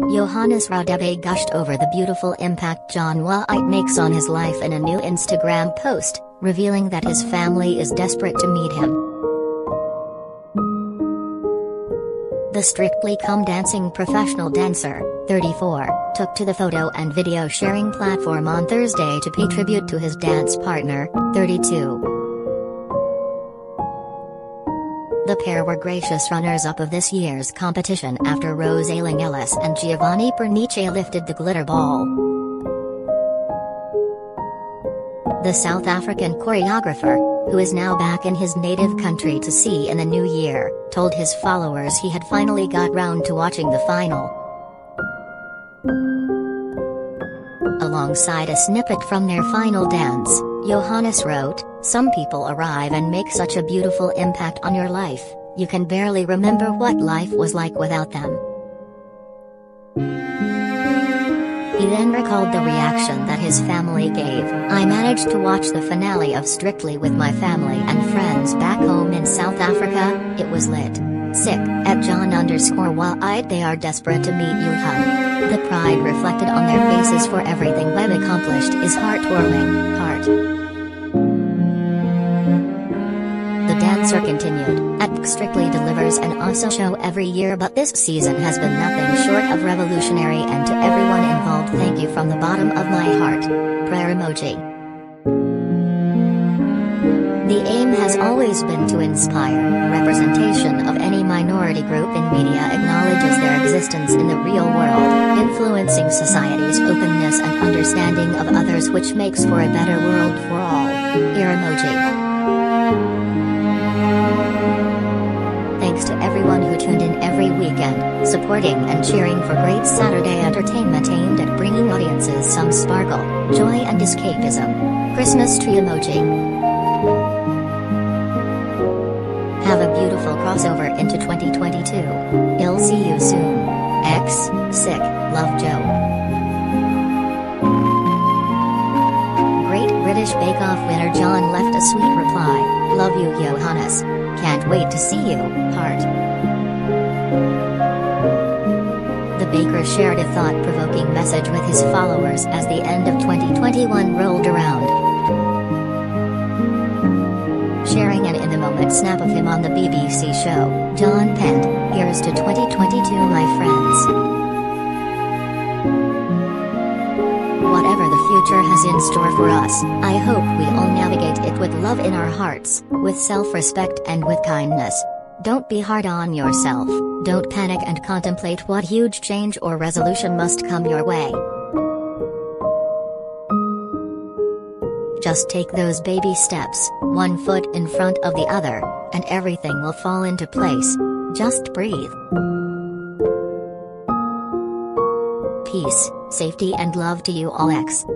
Johannes Radebe gushed over the beautiful impact John Whaite makes on his life in a new Instagram post, revealing that his family is desperate to meet him. The Strictly Come Dancing professional dancer, 34, took to the photo and video sharing platform on Thursday to pay tribute to his dance partner, 32. The pair were gracious runners-up of this year's competition after Rose Ayling-Ellis and Giovanni Pernice lifted the glitter ball. The South African choreographer, who is now back in his native country to see in the new year, told his followers he had finally got round to watching the final. Alongside a snippet from their final dance, Johannes wrote, Some people arrive and make such a beautiful impact on your life, you can barely remember what life was like without them. He then recalled the reaction that his family gave. I managed to watch the finale of Strictly with my family and friends back home in South Africa, it was lit. Sick, at John underscore Whaite they are desperate to meet you hun. The pride reflected on their faces for everything Webb accomplished is heartwarming, heart. The dancer continued, at Strictly delivers an awesome show every year but this season has been nothing short of revolutionary and to everyone involved thank you from the bottom of my heart. Prayer emoji. The aim has always been to inspire. Representation of any minority group in media acknowledges their existence in the real world, influencing society's openness and understanding of others which makes for a better world for all. Ear emoji. Thanks to everyone who tuned in every weekend, supporting and cheering for great Saturday entertainment aimed at bringing audiences some sparkle, joy and escapism. Christmas tree emoji. Have a beautiful crossover into 2022. I'll see you soon. X, sick, love Joe. Great British Bake Off winner love you Johannes. Can't wait to see you, heart. The baker shared a thought-provoking message with his followers as the end of 2021 rolled around sharing an in-the-moment snap of him on the BBC show, John penned, Here's to 2022 my friends. Future has in store for us, I hope we all navigate it with love in our hearts, with self-respect and with kindness. Don't be hard on yourself, don't panic and contemplate what huge change or resolution must come your way. Just take those baby steps, one foot in front of the other, and everything will fall into place. Just breathe. Peace, safety and love to you all X.